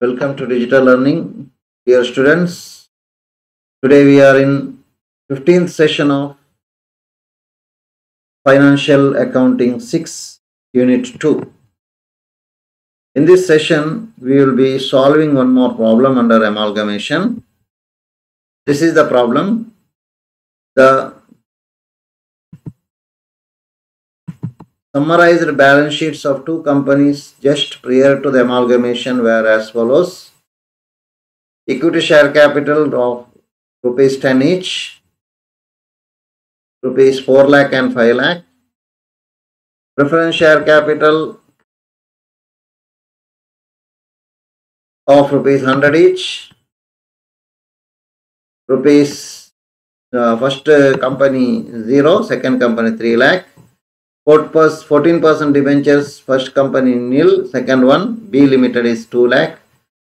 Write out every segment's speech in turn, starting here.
Welcome to Digital Learning, dear students. Today we are in 15th session of Financial Accounting 6, Unit 2. In this session, we will be solving one more problem under amalgamation. This is the problem. The summarized balance sheets of two companies just prior to the amalgamation were as follows. Equity share capital of rupees 10 each, rupees 4 lakh and 5 lakh. Preference share capital of rupees 100 each. Rupees uh, first uh, company 0, second company 3 lakh. 14% debentures, first company nil, second one B limited is 2 lakh.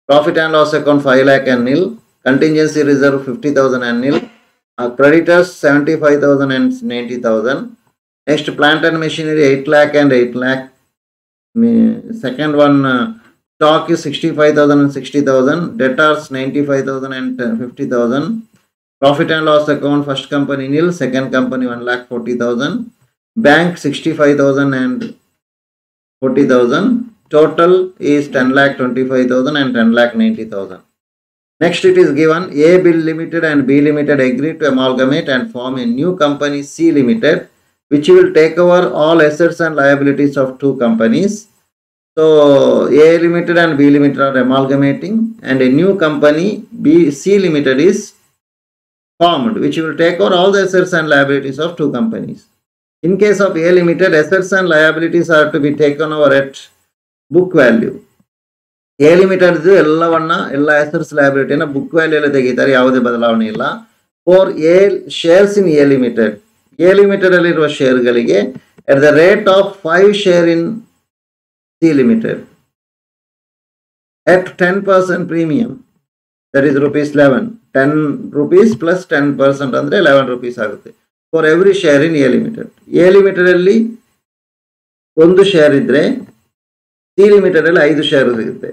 Profit and loss account 5 lakh and nil. Contingency reserve 50,000 and nil. Uh, creditors 75,000 and 90,000. Next plant and machinery 8 lakh and 8 lakh. Second one uh, stock is 65,000 and 60,000. Debtors 95,000 and uh, 50,000. Profit and loss account first company nil, second company 1 lakh 40,000 bank 65,000 and 40,000. Total is 10 lakh 25,000 and 10 lakh 90,000. Next, it is given A Bill Limited and B Limited agree to amalgamate and form a new company C Limited, which will take over all assets and liabilities of two companies. So, A Limited and B Limited are amalgamating, and a new company B C Limited is formed, which will take over all the assets and liabilities of two companies. In case of A Limited, assets and liabilities are to be taken over at book value. Assets ಲಯಬಿಲಿಟಿನ book value ತೆಗಿತಾರೆ ಯಾವುದೇ ಬದಲಾವಣೆ ಇಲ್ಲ. For A shares in A limited A limited ಅಲ್ಲಿರುವ ಶೇರ್ಗಳಿಗೆ at the rate of five share in C limited at ten percent premium that is rupees eleven ten rupees plus ten percent ಅಂದರೆ eleven rupees ಆಗುತ್ತೆ. For every share in A limited A limited ಅಲ್ಲಿ ಒಂದು share ಇದ್ರೆ C limited ಅಲ್ಲಿ ಐದು share ಸಿಗುತ್ತೆ.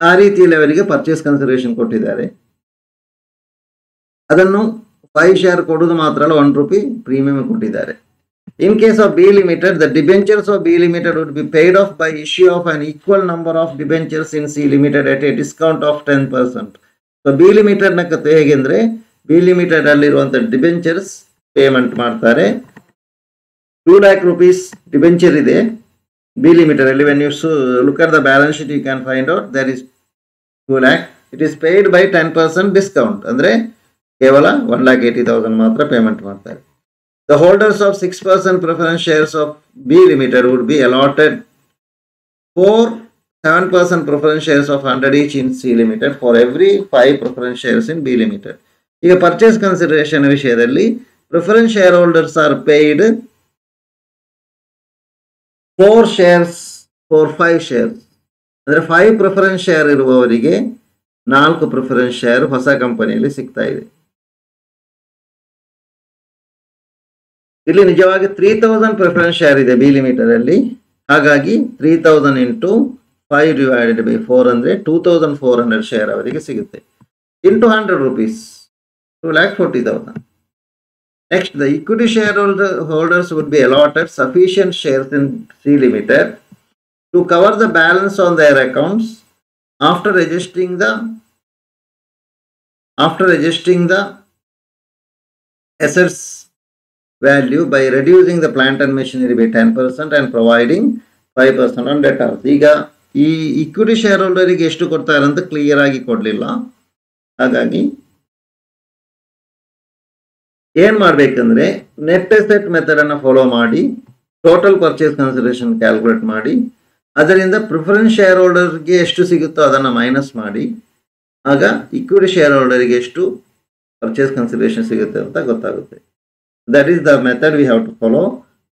ಆ ರೀತಿಯಲ್ಲಿ ಅವರಿಗೆ ಪರ್ಚೇಸ್ ಕನ್ಸಿಡರೇಷನ್ ಕೊಟ್ಟಿದ್ದಾರೆ. ಅದನ್ನು ಫೈವ್ ಶೇರ್ ಕೊಡೋದು ಮಾತ್ರ ಅಲ್ಲ ಒನ್ ರುಪಿ ಪ್ರೀಮಿಯಂ ಕೊಟ್ಟಿದ್ದಾರೆ. In case of B limited the debentures of B limited would be paid off by issue of an equal number of debentures in C limited at a discount of ten percent so B ಲಿಮಿಟೆಡ್ನ ಕತೆ ಹೇಗೆಂದ್ರೆ B limited ಅಲ್ಲಿರುವಂತ debentures payment ಮಾಡ್ತಾರೆ. Two lakh rupees debenture ಇದೆ. B limited ಅಲ್ಲಿ when you look at the balance sheet you can find out there is two lakh it is paid by ten percent discount ಅಂದರೆ ಕೇವಲ one lakh eighty thousand ಮಾತ್ರ payment ಮಾಡ್ತಾರೆ. The holders of six percent preference shares of B limited would be allotted four seven percent preference shares of hundred each in C limited for every five preference shares in B limited ಈಗ purchase consideration ವಿಷಯದಲ್ಲಿ preference share holders are paid four shares four five shares ಅಂದರೆ five preference share ಇರುವವರಿಗೆ ನಾಲ್ಕು preference share ಹೊಸ ಕಂಪನಿಯಲ್ಲಿ ಸಿಗ್ತಾ ಇದೆ. ಇಲ್ಲಿ ನಿಜವಾಗಿ ತ್ರೀ ತೌಸಂಡ್ ಪ್ರಿಫರೆನ್ಸ್ ಶೇರ್ ಇದೆ ಬಿ ಲಿಮಿಟೆಡ್ ಅಲ್ಲಿ. ಹಾಗಾಗಿ three thousand into five divided by four ಅಂದ್ರೆ two thousand four hundred share ಅವರಿಗೆ ಸಿಗುತ್ತೆ. Into hundred rupees two lakh forty thousand Next, the equity shareholder holders would be allotted sufficient shares in C Limited to cover the balance on their accounts after registering the after registering the assets value by reducing the plant and machinery by 10% and providing 5% on debtors. ಈಗ ಈ equity share ಹೋಲ್ಡರಿಗೆ ಎಷ್ಟು ಕೊಡ್ತಾರೆ ಅಂತ clear ಆಗಿ ಕೊಡಲಿಲ್ಲ ಹಾಗಾಗಿ ಏನ್ ಮಾಡ್ಬೇಕಂದ್ರೆ ನೆಟ್ ಎಸೆಟ್ ಮೆಥಡ್ ಅನ್ನ ಫಾಲೋ ಮಾಡಿ ಟೋಟಲ್ ಪರ್ಚೇಸ್ ಕನ್ಸಿಡರೇಷನ್ ಕ್ಯಾಲ್ಕುಲೇಟ್ ಮಾಡಿ, ಅದರಿಂದ ಪ್ರಿಫರೆನ್ಸ್ ಶೇರ್ ಹೋಲ್ಡರ್ಗೆ ಎಷ್ಟು ಸಿಗುತ್ತೋ ಅದನ್ನು ಮೈನಸ್ ಮಾಡಿ, ಆಗ ಇಕ್ವಿಟಿ ಶೇರ್ ಹೋಲ್ಡರ್ಗೆ ಎಷ್ಟು ಪರ್ಚೇಸ್ ಕನ್ಸಿಡರೇಷನ್ ಸಿಗುತ್ತೆ ಅಂತ ಗೊತ್ತಾಗುತ್ತೆ. That is the method we have to follow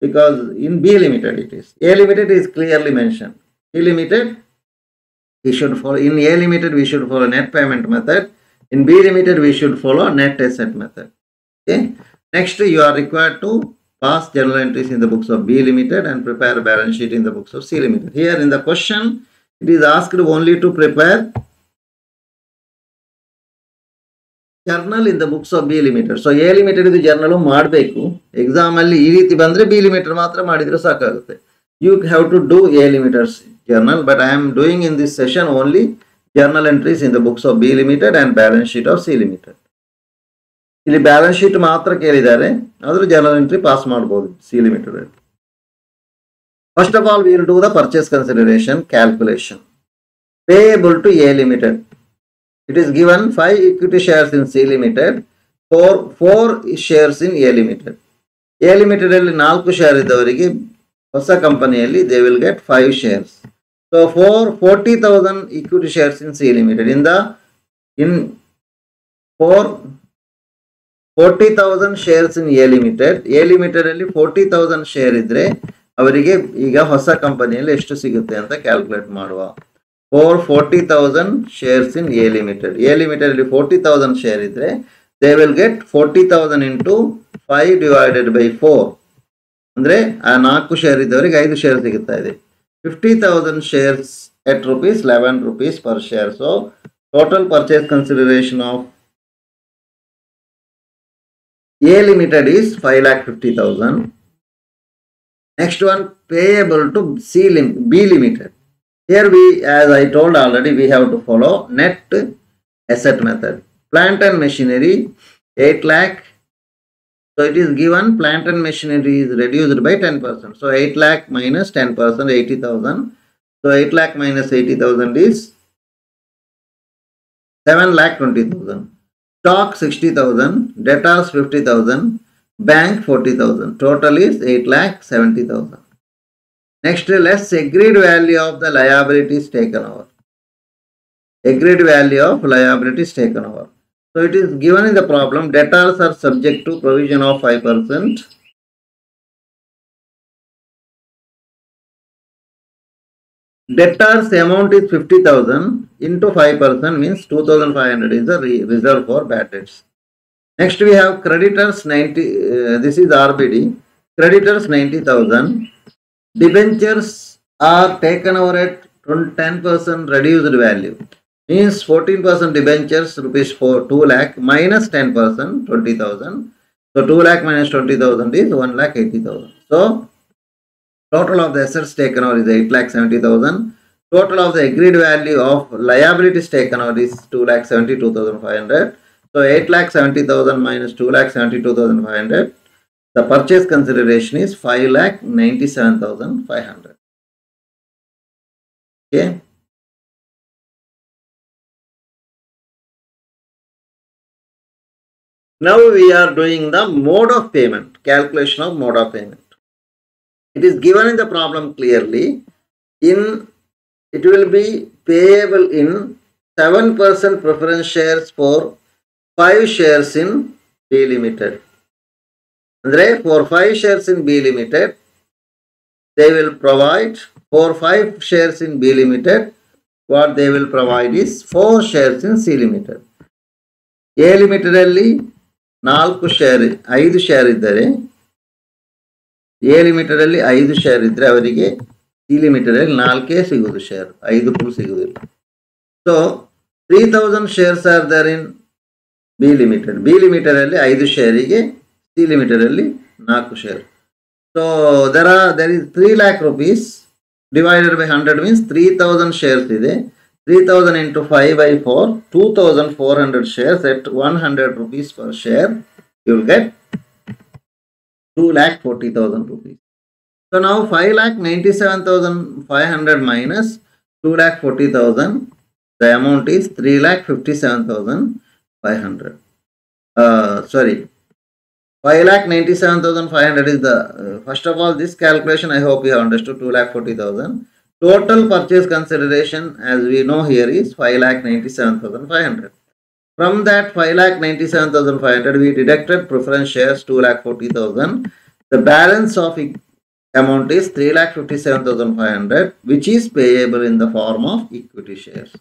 because in B limited it is A limited is clearly mention B limited we should follow, in A limited we should follow net payment method. In B limited we should follow net asset method. okay next you are required to pass journal entries in the books of B limited and prepare a balance sheet in the books of C limited here in the question It is asked only to prepare journal in the books of B limited so A limited ಇದು journal ಮಾಡಬೇಕು exam ಅಲ್ಲಿ ಈ ರೀತಿ ಬಂದ್ರೆ B limited ಮಾತ್ರ ಮಾಡಿದ್ರೆ ಸಾಕಾಗುತ್ತೆ you have to do A limiteds journal but I am doing in this session only journal entries in the books of B limited and balance sheet of C limited ಇಲ್ಲಿ balance sheet ಮಾತ್ರ ಕೇಳಿದ್ದಾರೆ. ಆದ್ರೂ general entry pass ಮಾಡಬಹುದು C limited first of all will do the purchase consideration calculation payable to A limited it is given five equity shares in C limited four four shares in A limited A limited ಅಲ್ಲಿ ನಾಲ್ಕು share ಇದ್ದವರಿಗೆ ಹೊಸ ಕಂಪನಿಯಲ್ಲಿ they will get five shares so four forty thousand equity shares in C limited ಇಂದ in four forty thousand shares in A limited A limited ಅಲ್ಲಿ forty thousand share ಇದ್ರೆ ಅವರಿಗೆ ಈಗ ಹೊಸ ಕಂಪನಿಯಲ್ಲಿ ಎಷ್ಟು ಸಿಗುತ್ತೆ ಅಂತ ಕ್ಯಾಲ್ಕುಲೇಟ್ ಮಾಡುವ. Four forty thousand shares in A limited A limited ಅಲ್ಲಿ ಫೋರ್ಟಿ ತೌಸಂಡ್ ಶೇರ್ ಇದ್ರೆ they will get forty thousand into five divided by four ಅಂದ್ರೆ ಆ ನಾಲ್ಕು ಶೇರ್ ಇದ್ದವರಿಗೆ ಐದು ಶೇರ್ ಸಿಗುತ್ತಾ ಇದೆ. Fifty thousand shares at rupees eleven rupees per share so total purchase consideration of A limited is 5 lakh 50,000. Next one payable to C lim B limited. Here we, as I told already, we have to follow net asset method. Plant and machinery 8 lakh. So it is given plant and machinery is reduced by 10%. So 8 lakh minus 10% 80,000. So 8 lakh minus 80,000 is 7 lakh 20,000. Stock 60,000, debtors 50,000, bank 40,000. Total is 8 lakh 70,000. Next, less agreed value of the liabilities taken over. Agreed value of liabilities taken over. So it is given in the problem debtors are subject to provision of 5%. Debtors amount is 50,000 into 5% means 2,500 is the re- reserve for bad debts. Next we have creditors 90, uh, this is RBD, creditors 90,000 debentures are taken over at 10% reduced value. Means 14% debentures rupees for 2 lakh minus 10% 20000 so 2 lakh minus 20000 is 1 lakh 80000 so total of the assets taken over is 8 lakh 70000 total of the agreed value of liabilities taken over is 2 lakh 72500 so 8 lakh 70000 minus 2 lakh 72500 the purchase consideration is 5 lakh 97,500. Okay. Now we are doing the mode of payment, calculation of mode of payment. It is given in the problem clearly. In it will be payable in 7% preference shares for 5 shares in B limited. ಅಂದರೆ for five shares in B limited they will provide for five shares in B limited what they will provide is four shares in C limited A limited ಅಲ್ಲಿ ನಾಲ್ಕು share ಐದು share ಇದ್ದರೆ A limited ಅಲ್ಲಿ ಐದು share ಇದ್ರೆ ಅವರಿಗೆ C limited ಅಲ್ಲಿ ನಾಲ್ಕೇ ಸಿಗುವುದು ಶೇರ್ ಐದು ಫುಲ್ ಸಿಗುವುದಿಲ್ಲ so three thousand shares are there in B limited B limited ಅಲ್ಲಿ ಐದು ಶೇರಿಗೆ ಸಿ ಲಿಮಿಟೆಡ್ ಅಲ್ಲಿ ನಾಲ್ಕು share so there are there is three lakh rupees divided by hundred means three thousand shares ಇದೆ. Three thousand into five by four two thousand four hundred shares at one hundred rupees per share you will get 2 lakh 40,000 rupees. So now 5 lakh 97,500 minus 2 lakh 40,000, the amount is 3 lakh 57,500. Uh, sorry, 5 lakh 97,500 is the uh, first of all this calculation I hope you have understood 2 lakh 40,000 total purchase consideration as we know here is 5 lakh 97,500 from that 5 lakh 97,500 we deducted preference shares 2 lakh 40,000 the balance of amount is 3 lakh 57,500 which is payable in the form of equity shares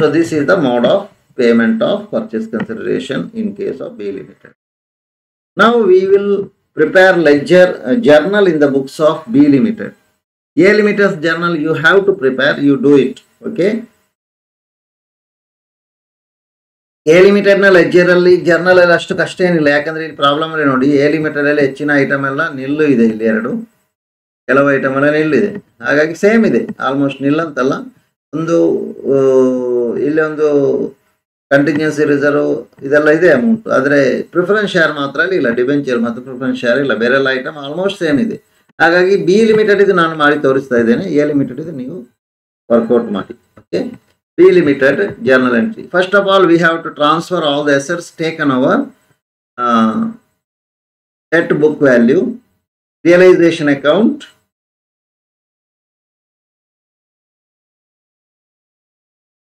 so this is the mode of payment of purchase consideration in case of B limited now we will prepare ledger uh, journal in the books of B limited. A limited's journal you have to prepare, you do it. Okay A ಲಿಮಿಟೆಡ್ನ journal ಅಲ್ಲಿ ಅಷ್ಟು ಕಷ್ಟ ಏನಿಲ್ಲ. ಯಾಕಂದ್ರೆ ಇಲ್ಲಿ problem ಅಲ್ಲಿ ನೋಡಿ. A limited ಅಲ್ಲಿ ಹೆಚ್ಚಿನ ಐಟಮ್ ಎಲ್ಲ ನಿಲ್ಲು ಇದೆ ಇಲ್ಲಿ ಎರಡು. ಕೆಲವು ಐಟಮ್ ಎಲ್ಲ ನಿಲ್ಲಿದೆ ಹಾಗಾಗಿ ಸೇಮ್ ಇದೆ. ಆಲ್ಮೋಸ್ಟ್ ನಿಲ್ಲಂತಲ್ಲ. ಒಂದು ಇಲ್ಲಿ ಒಂದು ಕಂಟಿನ್ಯೂಸಿ ರಿಸರ್ವ್ ಇದೆಲ್ಲ ಇದೆ ಅಮೌಂಟ್ ಆದರೆ ಪ್ರಿಫರೆನ್ಸ್ ಶೇರ್ ಮಾತ್ರ ಅಲ್ಲಿ ಇಲ್ಲ. ಡಿಬೆಂಚರ್ ಮತ್ತು ಪ್ರಿಫರೆನ್ಸ್ ಶೇರ್ ಇಲ್ಲ. ಬೇರೆಲ್ಲ ಐಟಮ್ ಆಲ್ಮೋಸ್ಟ್ ಸೇಮ್ ಇದೆ. ಹಾಗಾಗಿ ಬಿ ಲಿಮಿಟೆಡ್ ಇದು ನಾನು ಮಾಡಿ ತೋರಿಸ್ತಾ ಇದ್ದೇನೆ. ಎ ಲಿಮಿಟೆಡ್ ಇದು ನೀವು ವರ್ಕೌಟ್ ಮಾಡಿ. Okay limited journal entry. First of all, we have to transfer all the assets taken over uh, at book value, realization account,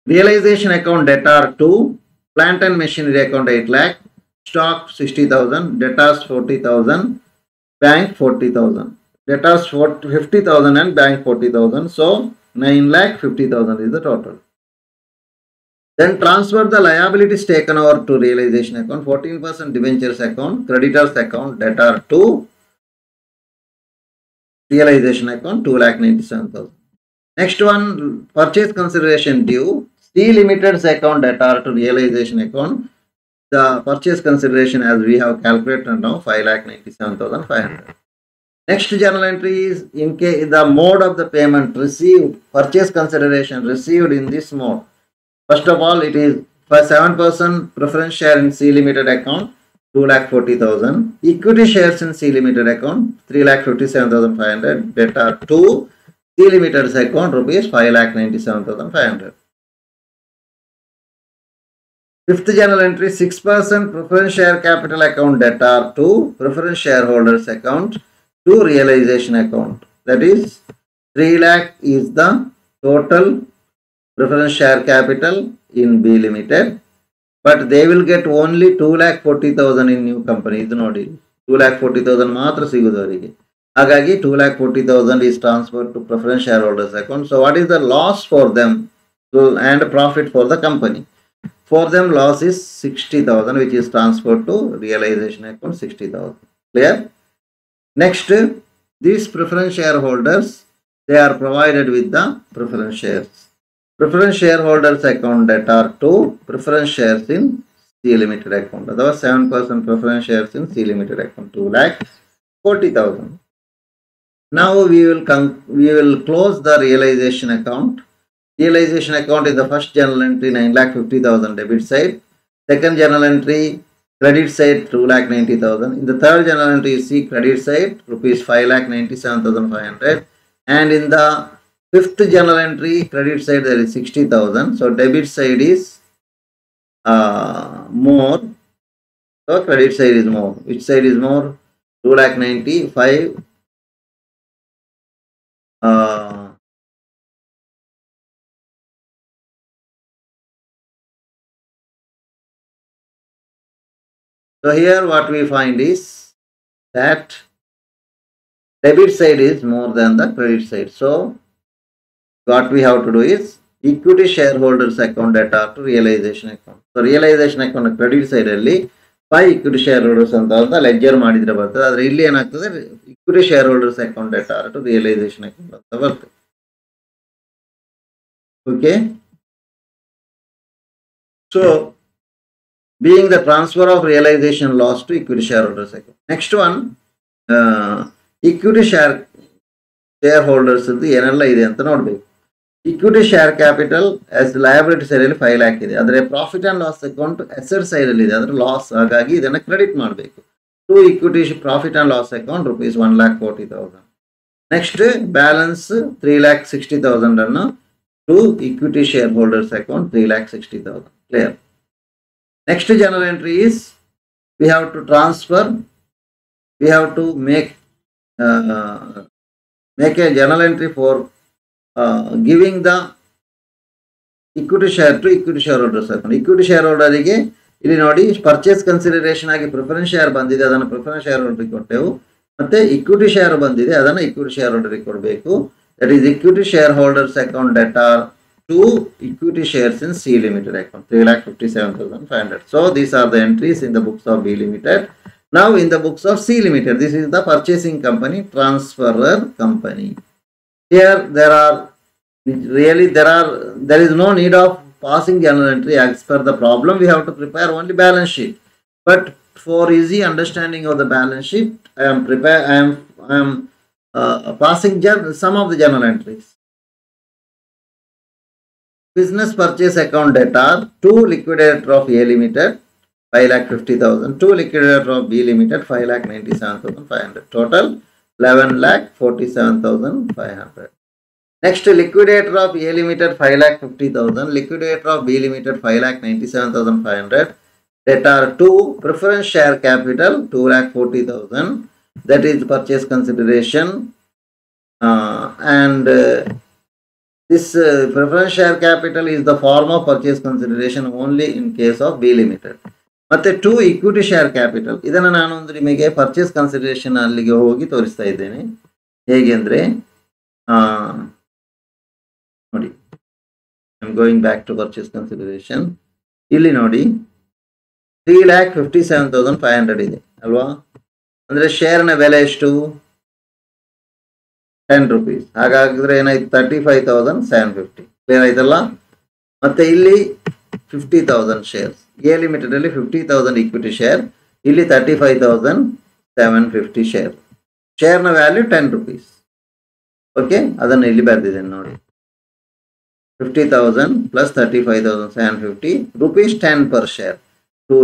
realization account data 2, plant and machinery account 8 lakh, stock 60,000, debtors 40,000, bank 40,000. Debtors 50,000 and bank 40,000. So 9 lakh 50,000 is the total then transfer the liabilities taken over to realization account 14% debentures account creditors account debtor 2 realization account 2 lakh 97000 Next one, purchase consideration due. C Limited's account debtor to realization account. The purchase consideration as we have calculated now, 5 lakh 97,500. Next journal entry is in case the mode of the payment received, purchase consideration received in this mode. First of all, it is for 7% preference share in C Limited account, 2 lakh 40,000. Equity shares in C Limited account, 3 lakh 57,500. Debtor 2 C Limited's account rupees 5 lakh 97,500. Fifth journal entry 6% preference share capital account debtor to preference shareholders account 2 realization account. That is 3 lakh is the total preference share capital in B Limited. But they will get only 2 lakh 40,000 in new company. ಇದು ನೋಡಿ 2 lakh 40,000 ಮಾತ್ರ ಸಿಗುದು ಅವರಿಗೆ ಹಾಗಾಗಿ two lakh forty thousand is transfer to preference share holders account so what is the loss for them and profit for the company for them loss is sixty thousand which is transfer to realisation account sixty thousand clear next these preference share holders they are provided with the preference shares Preference share holders account that are to preference shares in C limited account ಅಥವಾ seven percent preference shares in C limited account two lakh forty thousand Now we will con- we will close the realization account. Realization account is the first journal entry 9 lakh 50,000 debit side. Second journal entry credit side 2 lakh 90,000. In the third journal entry you see credit side rupees 5 lakh 97,500. And in the fifth journal entry credit side there is 60,000. So debit side is uh, more. So credit side is more. Which side is more? 2 lakh 95 uh, so here what we find is that debit side is more than the credit side. So what we have to do is equity shareholders account data to realization account. So, realization account credit side ಅಲ್ಲಿ ಫೈ equity share holders ಅಂತ ಅಂತ ledger ಮಾಡಿದ್ರೆ ಬರ್ತದೆ. ಆದ್ರೆ ಇಲ್ಲಿ ಏನಾಗ್ತದೆ? Equity share holders account debtor to realisation account ಅಂತ ಬರ್ತದೆ. Okay the transfer of realisation loss to equity share holders account next one equity share share holders ಏನೆಲ್ಲ ಇದೆ ಅಂತ ನೋಡ್ಬೇಕು. equity share capital as liability side ಅಲ್ಲಿ five lac ಇದೆ ಆದರೆ profit and loss account asset side ಅಲ್ಲಿ ಇದೆ ಅಂದ್ರೆ ಲಾಸ್ ಹಾಗಾಗಿ ಇದನ್ನ ಕ್ರೆಡಿಟ್ ಮಾಡಬೇಕು to equity profit and loss account rupees one lakh forty thousand next balance three lakh sixty thousand ಅನ್ನು to equity share holders account three lakh sixty thousand clear next general entry is we have to transfer we have to make make a general entry for giving the equity share to equity share holders equity share ಹೋಲ್ಡರಿಗೆ ಇಲ್ಲಿ ನೋಡಿ purchase consideration ಆಗಿ preference share ಬಂದಿದೆ, ಅದನ್ನು preference share ಹೋಲ್ಡರ್ಗೆ ಕೊಟ್ಟೆವು. ಮತ್ತೆ equity share ಬಂದಿದೆ, ಅದನ್ನು equity share ಹೋಲ್ಡರ್ಗೆ ಕೊಡಬೇಕು. That is equity share holders account debtor to equity shares in C limited account three lakh fifty seven thousand five hundred so these are the entries in the books of B limited ನಾವು in the books of C limited this is the purchasing company transferor company. Here there are really there are there is no need of passing journal entry as per the problem. We have to prepare only balance sheet. But for easy understanding of the balance sheet i am prepare i am i am uh, passing some of the journal entries. Business purchase account data two liquidator of a limited 5 lakh 50000 two liquidator of b limited 5 lakh 97500 total 11 lakh 47500 Next, liquidator of A limited 5 lakh 50,000, liquidator of B limited 5 lakh 97,500. Debtor 2, preference share capital 2 lakh 40,000. That is purchase consideration. Uh, and uh, this uh, preference share capital is the form of purchase consideration only in case of B limited. ಮತ್ತೆ to equity share capital ಇದನ್ನು ನಾನು ಒಂದು ನಿಮಗೆ purchase consideration ಅಲ್ಲಿಗೆ ಹೋಗಿ ತೋರಿಸ್ತಾ ಇದ್ದೇನೆ. ಹೇಗೆ ಅಂದರೆ ನೋಡಿ I am going back to purchase consideration ಇಲ್ಲಿ ನೋಡಿ three lakh fifty seven thousand five hundred ಇದೆ, ಅಲ್ವಾ? ಅಂದರೆ ಶೇರ್ನ ಬೆಲೆ ಎಷ್ಟು? ಟೆನ್ ರುಪೀಸ್ ಹಾಗಾಗಿದ್ರೆ ಏನಾಯ್ತು? Thirty five thousand seven fifty ಆಯ್ತಲ್ಲ ಮತ್ತೆ ಇಲ್ಲಿ fifty thousand shares A limited ಅಲ್ಲಿ ಫಿಫ್ಟಿ ತೌಸಂಡ್ ಇಕ್ವಿಟಿ ಶೇರ್ ಇಲ್ಲಿ thirty five thousand seven fifty share ಶೇರ್ನ value ten rupees okay ಅದನ್ನು ಇಲ್ಲಿ ಬರೆದಿದ್ದೇನೆ ನೋಡಿ. Fifty thousand plus thirty five thousand seven fifty rupees ten per share two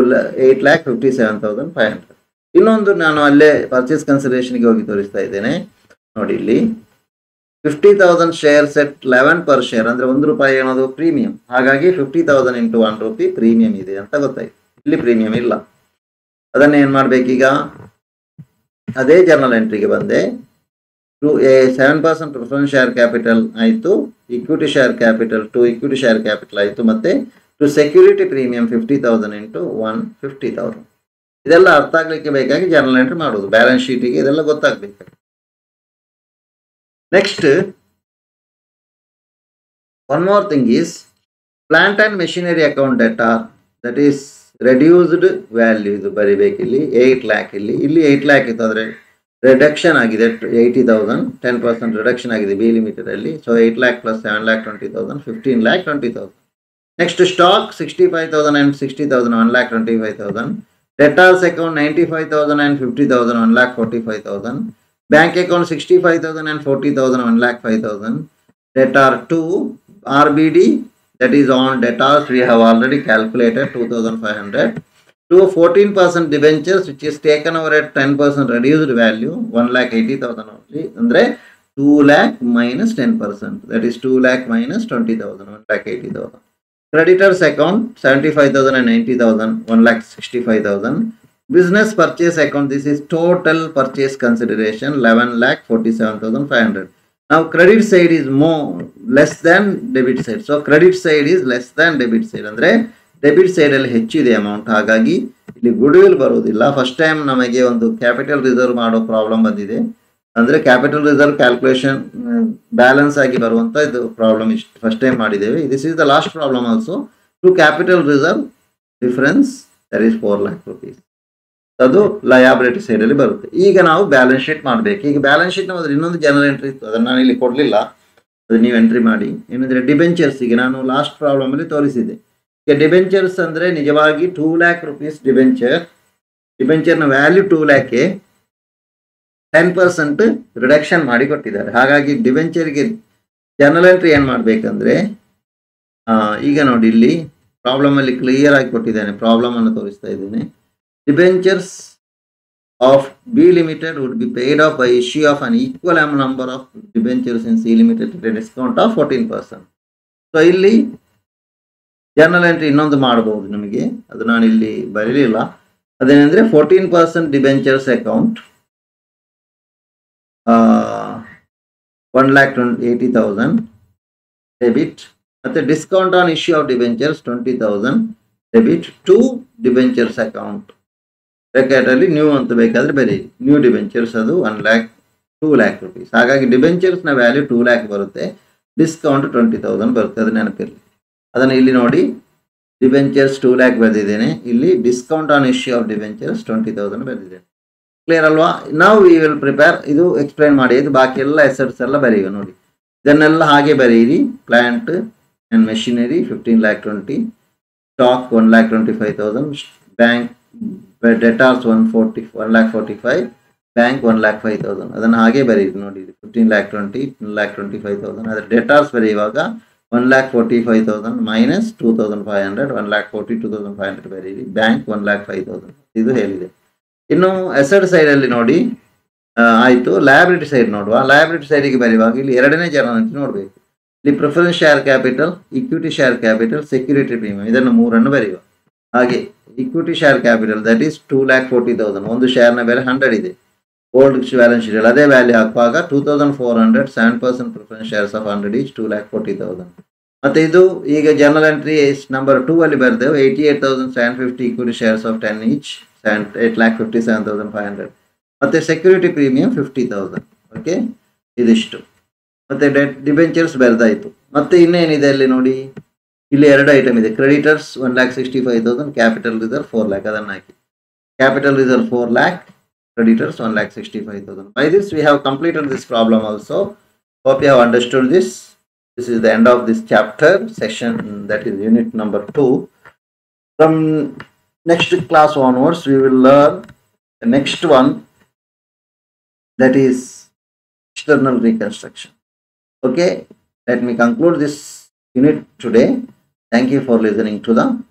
eight lakh fifty seven thousand five hundred ಇನ್ನೊಂದು ನಾನು ಅಲ್ಲೇ purchase ಕನ್ಸಿಡರೇಷನ್ಗೆ ಹೋಗಿ ತೋರಿಸ್ತಾ ಇದ್ದೇನೆ. ನೋಡಿ ಇಲ್ಲಿ. Fifty thousand share set eleven per share ಅಂದ್ರೆ ಒಂದು ರೂಪಾಯಿ ಅನ್ನೋದು ಪ್ರೀಮಿಯಂ ಹಾಗಾಗಿ fifty thousand into one rupee premium ಇದೆ ಅಂತ ಗೊತ್ತಾಯ್ತು. ಇಲ್ಲಿ ಪ್ರೀಮಿಯಂ ಇಲ್ಲ. ಅದನ್ನ ಏನ್ ಮಾಡ್ಬೇಕೀಗ? ಅದೇ ಜರ್ನಲ್ ಎಂಟ್ರಿಗೆ ಬಂದೆ. To a seven percent preference share capital ಆಯಿತು equity share capital to equity share capital ಆಯಿತು, ಮತ್ತೆ to security premium fifty thousand into one fifty thousand ಇದೆಲ್ಲ ಅರ್ಥ ಆಗ್ಲಿಕ್ಕೆ ಬೇಕಾಗಿ ಜರ್ನಲ್ ಎಂಟ್ರಿ ಮಾಡೋದು ಬ್ಯಾಲೆನ್ಸ್ ಶೀಟಿಗೆ ಇದೆಲ್ಲ ಗೊತ್ತಾಗ್ಬೇಕು next one more thing is plant and machinery account debtor that is reduced value ಇದು ಬರಿಬೇಕು ಇಲ್ಲಿ ಏಯ್ಟ್ ಲ್ಯಾಕ್ ಇಲ್ಲಿ. ಇಲ್ಲಿ ಏಯ್ಟ್ ಲ್ಯಾಕ್ ಇತ್ತು, ಆದರೆ ರಿಡಕ್ಷನ್ ಆಗಿದೆ. Eighty thousand ten percent reduction ಆಗಿದೆ ಬಿ ಲಿಮಿಟೆಡ್ ಅಲ್ಲಿ. So eight lakh plus seven lakh twenty thousand fifteen lakh twenty thousand next stock sixty five thousand and sixty thousand one lakh twenty five thousand debtors account ninety five thousand and fifty thousand one lakh forty five thousand Bank account 65,000 and 40,000, 1 lakh 5,000. That are two RBD that is on debtors we have already calculated 2,500. To 14% debentures which is taken over at 10% reduced value 1 lakh 80,000 only. Andre 2 lakh minus 10% that is 2 lakh minus 20,000 1 lakh 80,000. Creditors account 75,000 and 90,000 1 lakh 65,000. Business purchase account, this is total purchase consideration 11 lakh 47500 now, credit side is more, less than debit side. So, credit side is less than debit side. ಅಂದ್ರೆ debit side ಅಲ್ಲಿ ಹೆಚ್ಚಿದೆ amount ಹಾಗಾಗಿ, ಇಲ್ಲಿ goodwill ಬರುವುದಿಲ್ಲ. First time ನಮಗೆ ಒಂದು capital reserve ಮಾಡೋ problem ಬಂದಿದೆ. ಅಂದ್ರೆ ಕ್ಯಾಪಿಟಲ್ ರಿಸರ್ವ್ ಕ್ಯಾಲ್ಕುಲೇಷನ್ ಬ್ಯಾಲೆನ್ಸ್ ಆಗಿ ಬರುವಂತ ಇದು ಪ್ರಾಬ್ಲಮ್ ಇಷ್ಟು ಫಸ್ಟ್ ಟೈಮ್ ಮಾಡಿದ್ದೇವೆ. This is the last problem also to capital reserve difference there is four lakh rupees ಅದು ಲಯಾಬಿಲಿಟಿ ಅಲ್ಲಿ ಬರುತ್ತೆ. ಈಗ ನಾವು ಬ್ಯಾಲೆನ್ಸ್ ಶೀಟ್ ಮಾಡಬೇಕು. ಈಗ ಬ್ಯಾಲೆನ್ಸ್ ಶೀಟ್ ಮೊದಲು ಇನ್ನೊಂದು ಜನರಲ್ ಎಂಟ್ರಿ ಇತ್ತು. ಅದನ್ನು ನಾನು ಇಲ್ಲಿ ಕೊಡಲಿಲ್ಲ. ಅದು ನೀವು ಎಂಟ್ರಿ ಮಾಡಿ. ಏನಂದ್ರೆ ಡಿಬೆಂಚರ್ಸ್ ಈಗ ನಾನು ಲಾಸ್ಟ್ ಪ್ರಾಬ್ಲಮ್ ಅಲ್ಲಿ ತೋರಿಸಿದ್ದೆ. ಈಗ ಡಿಬೆಂಚರ್ಸ್ ಅಂದ್ರೆ ನಿಜವಾಗಿ ಟೂ ಲ್ಯಾಕ್ ರುಪೀಸ್ ಡಿಬೆಂಚರ್ ಡಿಬೆಂಚರ್ನ ವ್ಯಾಲ್ಯೂ ಟೂ ಲ್ಯಾಕೆ ಟೆನ್ ಪರ್ಸೆಂಟ್ ರಿಡಕ್ಷನ್ ಮಾಡಿ ಕೊಟ್ಟಿದ್ದಾರೆ. ಹಾಗಾಗಿ ಡಿಬೆಂಚರ್ಗೆ ಜನರಲ್ ಎಂಟ್ರಿ ಏನು ಮಾಡಬೇಕಂದ್ರೆ ಈಗ ನೋಡಿ ಇಲ್ಲಿ ಪ್ರಾಬ್ಲಮ್ ಅಲ್ಲಿ ಕ್ಲಿಯರ್ ಆಗಿ ಕೊಟ್ಟಿದ್ದೇನೆ. ಪ್ರಾಬ್ಲಮ್ ಅನ್ನು ತೋರಿಸ್ತಾ ಇದ್ದೇನೆ. Debentures of B limited would be paid off by issue of an equal number of debentures in C limited at a discount of 14%. So ಇಲ್ಲಿ ಜರ್ನಲ್ ಎಂಟ್ರಿ ಇನ್ನೊಂದು ಮಾಡಬಹುದು ನಿಮಗೆ. ಅದು ನಾನು ಇಲ್ಲಿ ಬರೀಲಿಲ್ಲ. ಅದೇನೆಂದ್ರೆ fourteen percent debentures account one lakh twenty eighty thousand debit ಮತ್ತೆ discount on issue of debentures twenty thousand debit to debentures account ಅಲ್ಲಿ ನ್ಯೂ ಅಂತ ಬೇಕಾದ್ರೆ ಬೇರೆ ನ್ಯೂ ಡಿಬೆಂಚರ್ಸ್ ಅದು one lakh two lakh rupees ಹಾಗಾಗಿ ಡಿಬೆಂಚರ್ಸ್ನ ವ್ಯಾಲ್ಯೂ ಟೂ ಲ್ಯಾಕ್ ಬರುತ್ತೆ. Discount twenty thousand ಬರುತ್ತೆ. ಅದು ನೆನಪಿರಲಿ. ಅದನ್ನು ಇಲ್ಲಿ ನೋಡಿ. ಡಿಬೆಂಚರ್ಸ್ ಟೂ ಲ್ಯಾಕ್ ಬರೆದಿದ್ದೇನೆ. ಇಲ್ಲಿ discount on issue of debentures twenty thousand ಬರೆದಿದ್ದೇನೆ. ಕ್ಲಿಯರ್ ಅಲ್ವಾ? ನಾವು ವಿ ವಿಲ್ ಪ್ರಿಪೇರ್ ಇದು ಎಕ್ಸ್ಪ್ಲೈನ್ ಮಾಡಿ. ಇದು ಬಾಕಿ ಎಲ್ಲ ಎಸೆಟ್ಸ್ ಎಲ್ಲ ಬರೆಯುವ ನೋಡಿ. ಇದನ್ನೆಲ್ಲ ಹಾಗೆ ಬರೆಯಿರಿ. Plant and machinery fifteen lakh twenty stock one lakh twenty five thousand bank debtors one forty one lakh forty five bank one lakh five thousand ಅದನ್ನು ಹಾಗೆ ಬರೀರಿ ನೋಡಿ fifteen lakh twenty lakh twenty five thousand ಅದರ debtors ಬರೆಯುವಾಗ one lakh forty five thousand minus two thousand five hundred one lakh forty two thousand five hundred ಬರೀರಿ. Bank one lakh five thousand ಇದು ಹೇಳಿದೆ. ಇನ್ನು ಎಸೆಡ್ ಸೈಡಲ್ಲಿ ನೋಡಿ ಆಯಿತು. ಲ್ಯಾಬ್ರಿಟಿ ಸೈಡ್ ನೋಡುವ. ಲಯಬಿಲಿಟಿ ಸೈಡಿಗೆ ಬರೆಯುವಾಗ ಇಲ್ಲಿ ಎರಡನೇ ಜರ್ನಲ್ ನೋಡಬೇಕು. ಇಲ್ಲಿ preference share capital equity share capital security premium ಇದನ್ನು ಮೂರನ್ನು ಬರೆಯುವ. ಹಾಗೆ. Equity share capital that is two lakh forty thousand ಒಂದು ಶೇರ್ನ ಬೆಲೆ ಹಂಡ್ರೆಡ್ ಇದೆ. ಓಲ್ಡ್ ಬ್ಯಾಲೆನ್ಸ್ ಶೀಟ್ ಅದೇ ವ್ಯಾಲ್ಯೂ ಹಾಕುವಾಗ two thousand four hundred seven percent preference shares of hundred is two lakh forty thousand ಮತ್ತೆ ಇದು ಈಗ ಜನರಲ್ ಎಂಟ್ರಿ ನಂಬರ್ ಟೂ ಅಲ್ಲಿ ಬರ್ತೇವೆ eighty eight thousand seven fifty equity shares of ten each seven eight lakh fifty seven thousand five hundred ಮತ್ತೆ security premium fifty thousand okay ಇದಿಷ್ಟು. ಮತ್ತೆ debt debentures ಬೆರೆದಾಯಿತು. ಮತ್ತೆ ಇನ್ನೇನಿದೆ ಅಲ್ಲಿ ನೋಡಿ? ಇಲ್ಲಿ ಎರಡು ಐಟಮ್ ಇದೆ creditors one lakh sixty five thousand capital reserve four lakh ಅದನ್ನು ಹಾಕಿ capital reserve four lakh creditors 1 lakh 65,000. By this, we have completed this problem also. Hope you have understood this. This is the end of this chapter, section that is unit number 2. From next class onwards, we will learn the next one that is external reconstruction. Okay, let me conclude this unit today. Thank you for listening to the